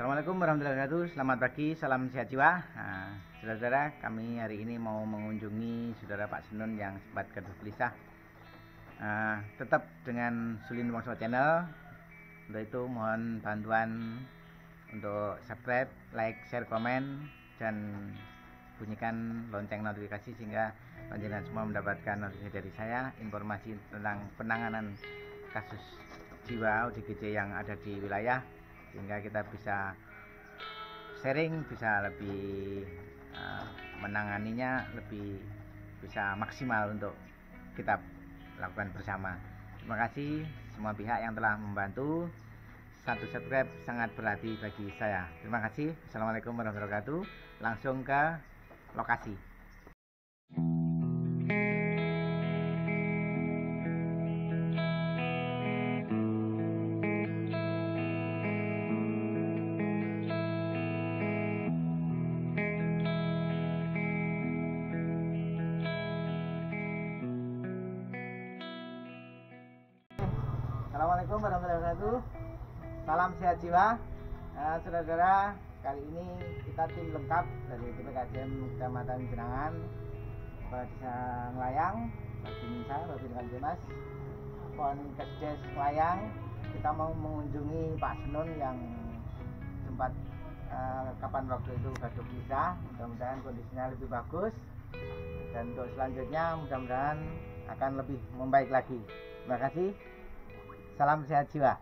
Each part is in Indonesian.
Assalamualaikum warahmatullahi wabarakatuh. Selamat pagi, salam sehat jiwa. Nah, saudara-saudara, kami hari ini mau mengunjungi saudara Pak Senun yang sempat gaduh gelisah. Nah, tetap dengan Sulin Wongso Channel. Untuk itu mohon bantuan untuk subscribe, like, share, komen, dan bunyikan lonceng notifikasi sehingga panjenengan semua mendapatkan notifikasi dari saya informasi tentang penanganan kasus jiwa ODGJ yang ada di wilayah sehingga kita bisa sharing bisa lebih uh, menanganinya lebih bisa maksimal untuk kita lakukan bersama. Terima kasih semua pihak yang telah membantu. Satu subscribe sangat berarti bagi saya. Terima kasih. Assalamualaikum warahmatullahi wabarakatuh. Langsung ke lokasi Assalamualaikum warahmatullahi wabarakatuh. Salam sehat jiwa. Nah, Saudara-saudara Kali ini kita tim lengkap Dari BPKJM Kecamatan Jenangan Desa Ngelayang Babi Minsa, Babi Kamtimas Pon Kesdes Ngelayang Kita mau mengunjungi Pak Senun yang Sempat uh, Kapan waktu itu gaduh bisa Mudah-mudahan kondisinya lebih bagus. Dan untuk selanjutnya mudah-mudahan akan lebih membaik lagi. Terima kasih Salam sehat jiwa.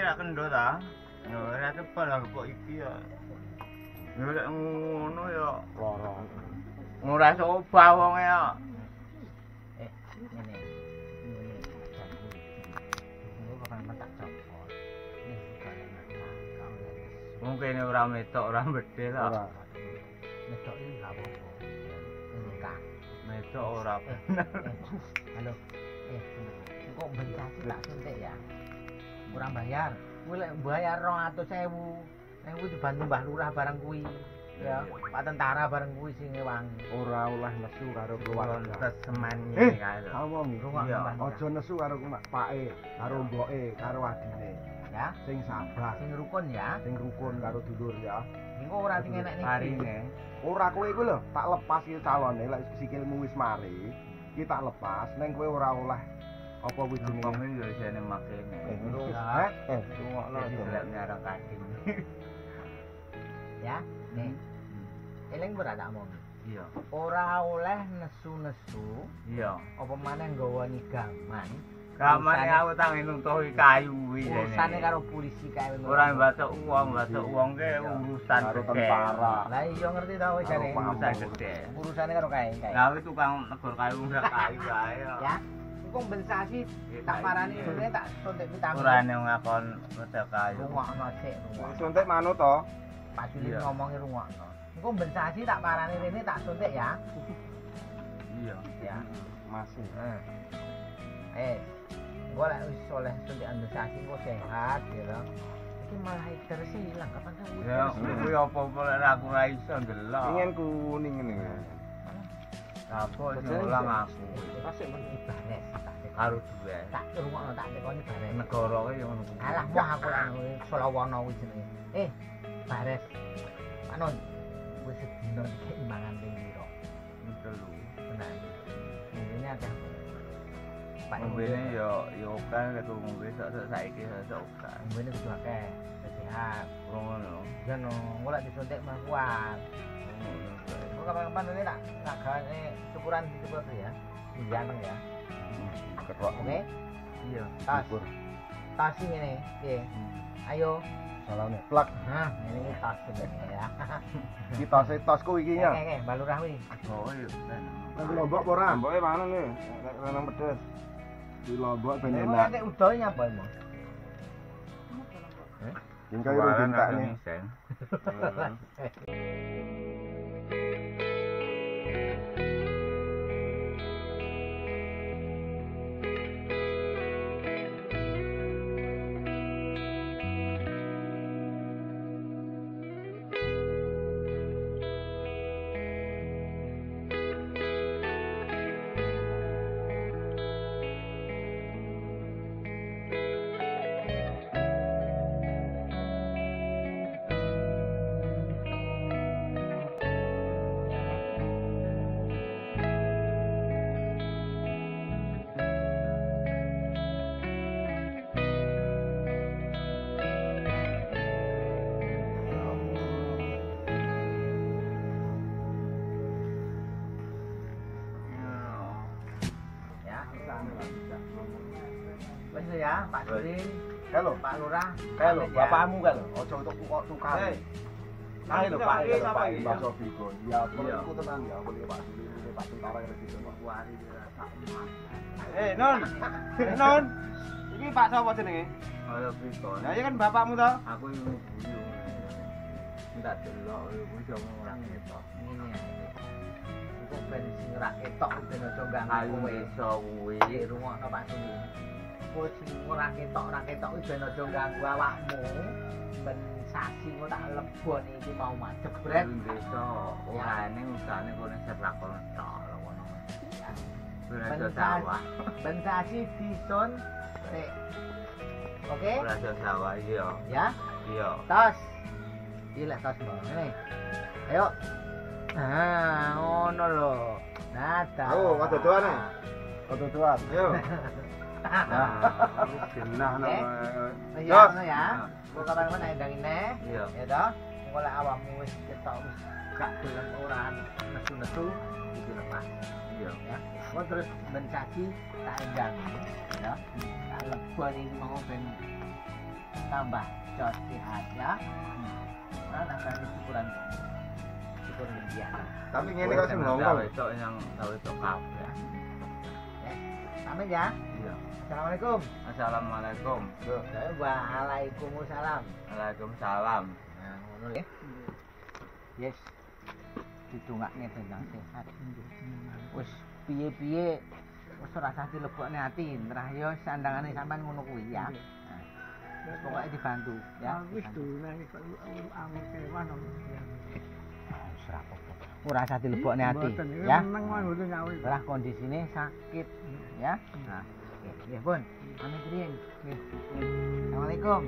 Ya kendo ta. Yo ora tepat lah kok iki ya. Yo lek ngono ya lara. ora coba wong ya. Eh, ngene. Bakal metak copot. Mungkin ora metok ora bedhe Ora. lah. Metok iki gak apa-apa. Metok ora Eh, eh, Halo. Eh, engko bentar tak suntik ya. Kurang bayar. Kuwi lek bayar 200.000. Nek kuwi dibantu Mbah Lurah bareng kuwi. Ya, Pak Tentara bareng kuwi sing ngewangi. ora oleh nesu karo keluarga. Semane Eh. Awong Rungok Iya. Aja nesu karo kumak pake, karo mboke, karo adine. Ya, Sing sabar, sing rukun ya. sing rukun karo dulur ya. Engko ora sing enek niki. Parine. Ora kowe iku lho, tak lepas iki calone lek sikilmu wis mari, iki tak lepas ning kowe ora oleh Apa isine makene. Eh, Ya. Eh, eh, rungokno Jadi to. selek nyarang kading. Ya, nih. Eling ora tak omong. Iya. Ora oleh nesu-nesu Iya. apa maneh nggawa nigaman. Kamane aku tak nuntuhi kayu kuwi. Urusane karo polisi kae ora mbacok uang, mbacok uang ke Iya. urusan tentara. Lah iya ngerti ta wis jane. Karo Urusan gede. Urusane karo kae. Lah tukang negor kayu ndak kayu ae. Ya. Engko mbensasi tak parani dene tak suntik vitamin. Ora nek ngakon ngecek kayu. rungokno sik rungokno. Suntik manut to. Pak Juli Iya. ngomongi rungokno. Engko mbensasi tak parani rene tak suntik ya. Iya. Ya. Masih. Eh, gua lek wis oleh suntik mbensasi kok sehat gitu. Iki malah terus hilang kapan kan Ya, kuwi apa-apa lek aku ora iso ndelok. Ingin kuning ngene. Apa sing ulang aku. Kasih men ibares. Karo duwe. Tak rungokno tak tekoni bares. Negara ki yo ngono. Alah mau aku lan Sulawono kuwi jenenge. Eh, bares. Pak Non, wis sedina iki mangan ping piro? Telu. Tenan. Ini ada Pak Ngombene yo yo kan ketu ngombe sak-sak saiki sak kan. Ini kudu akeh. Sehat. Ngono. Ya no, golek disuntik mah kuat. Ngono. Kapan-kapan ini tak tak gawe syukuran di tempat ya. Ganteng ya. Ketok. Oke. Iya. Tas. Tas ini. Piye? Ayo. Salahne. Plak. Nah, ini tas sebenarnya ya. Iki tase tasku iki Oke, ya. oke, balurah wi. Oh iya. Nang Lombok apa ora? Lomboke mana nih? Nek renang pedes. Di Lombok ben Emang enak. nek udoe nyapa emang? Ing kaya urung Jualan dintakne. ya, Pak Surin, Halo. Pak Lurah. Halo, pamit ya. bapakmu kan lho. Aja untuk kok tukar. Hei. Ayo lho Pak, Ini ini siapa Pak ini? Mbak Sofi kon. Ya, Iya. aku tenang ya, boleh Pak Suli, ini Pak Tentara yang gitu. Wari sak emas. Eh, Non. Eh, Non. Iki Pak sapa jenenge? Kaya pikon. Lah iya kan bapakmu to? Aku iku guyu. Ndak delok iku yo ora ketok. Ini ya. Iku ben sing ra ketok ben aja ganggu Kayu kowe. iso kuwi. Iki rungokno Pak Surin. Kowe sing ora ketok ora ketok iki ben aja ganggu awakmu. Ben sasi kok tak lebon iki mau madhep bret. Desa orane usane kono setlakon tok lho ngono. Ben iso sawah. Ben sasi dison. Sik. Oke? Ora iso sawah iya. Ya. Iya. tas gila tas bang ini ayo ah ngono lho nada ada doan, eh? Kau tuan. Ayo. Nah, Oke. nama. ya ya kok kapan Iya. ya toh engko lek awakmu wis ketok wis gak gelem ora nesu-nesu iki lepas Iya. ya kok terus ben caci tak endang ya tak lebon iki mau ben tambah jos sehat ya nah nak kasih syukuran syukur dia Tapi ngene kok sing ngongkong. Itu yang tahu itu kafe. Amin ya. Iya. Assalamualaikum. Assalamualaikum. Waalaikumsalam. Waalaikumsalam. Nah, ngono ya. Yes. Ditungakne tentang sehat. Wis piye-piye wis ora usah dilebokne ati, nrah yo sandangane sampean ngono kuwi ya. Nah, Wis pokoke dibantu ya. Wis dibantu. dulungan iku ame kewan ora usah dilebokne ati Mboten, iki ya. meneng wae mboten nyawi. Ora kondisine sakit ya. Nah, nggih pun. Riyen. Nggih. Assalamualaikum.